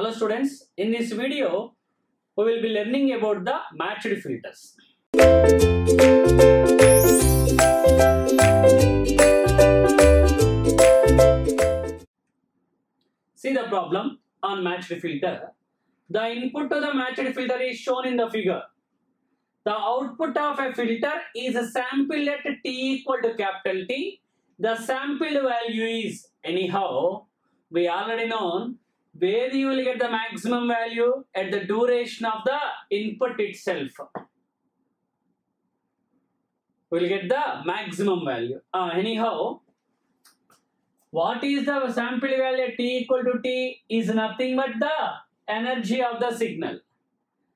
Hello students, in this video we will be learning about the matched filters. See the problem on matched filter. The input to the matched filter is shown in the figure. The output of a filter is a sample at t equal to capital T. The sampled value is anyhow, we already known where you will get the maximum value at the duration of the input itself. We will get the maximum value. Uh, anyhow, what is the sample value t equal to t is nothing but the energy of the signal.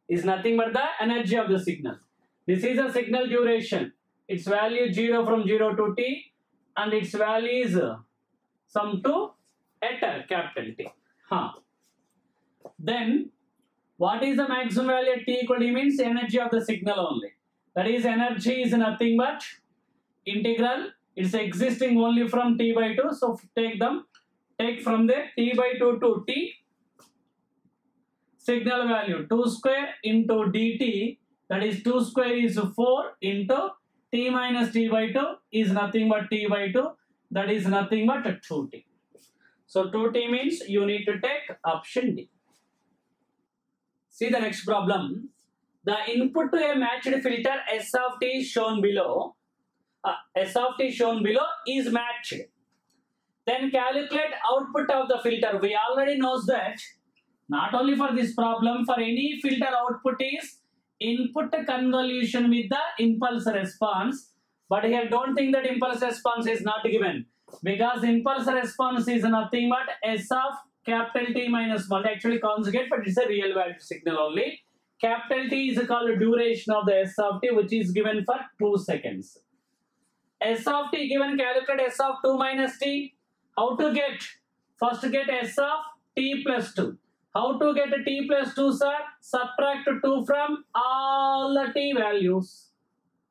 Is nothing but the energy of the signal. This is a signal duration. Its value 0 from 0 to t and its value is sum to at a capital T. Huh. Then what is the maximum value at t equal to means energy of the signal only. That is energy is nothing but integral. It's existing only from t by 2. So take them. Take from there t by 2 to t. Signal value 2 square into dt. That is 2 square is 4 into t minus t by 2 is nothing but t by 2. That is nothing but 2t. So 2t means you need to take option D. See the next problem. The input to a matched filter S of t shown below. Uh, S of t shown below is matched. Then calculate output of the filter. We already knows that not only for this problem, for any filter output is input convolution with the impulse response. But here don't think that impulse response is not given because impulse response is nothing but S of capital T minus 1 actually conjugate but it's a real value signal only. Capital T is called duration of the S of T which is given for 2 seconds. S of T given calculate S of 2 minus T. How to get? First get S of T plus 2. How to get a T plus 2 sir? Subtract 2 from all the T values.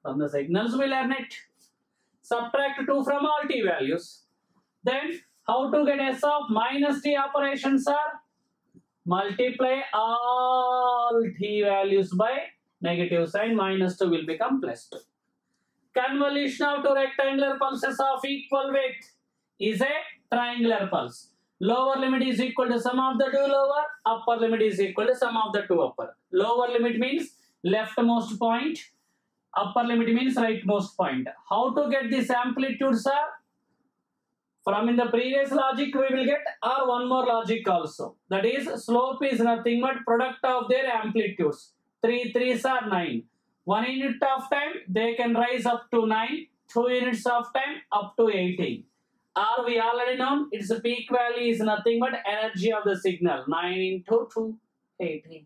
From the signals we learn it. Subtract 2 from all T values. Then how to get S of minus T operations are? Multiply all T values by negative sign minus 2 will become plus 2. Convolution of two rectangular pulses of equal weight is a triangular pulse. Lower limit is equal to sum of the two lower, upper limit is equal to sum of the two upper. Lower limit means leftmost point, upper limit means rightmost point. How to get this amplitudes are? From in the previous logic we will get or one more logic also. That is slope is nothing but product of their amplitudes. 3 3s are 9. 1 unit of time they can rise up to 9. 2 units of time up to 18. Or we already know its peak value is nothing but energy of the signal. 9 into 2, 18.